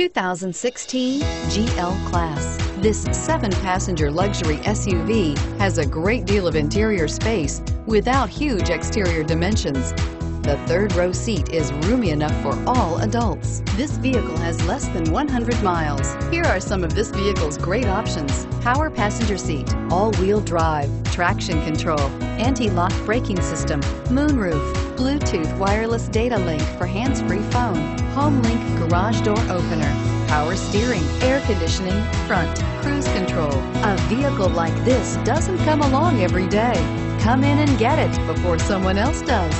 2016 GL Class. This seven-passenger luxury SUV has a great deal of interior space without huge exterior dimensions. The third row seat is roomy enough for all adults. This vehicle has less than 100 miles. Here are some of this vehicle's great options. Power passenger seat, all-wheel drive, traction control, anti-lock braking system, moonroof, Bluetooth wireless data link for hands-free phone, garage door opener, power steering, air conditioning, front, cruise control. A vehicle like this doesn't come along every day. Come in and get it before someone else does.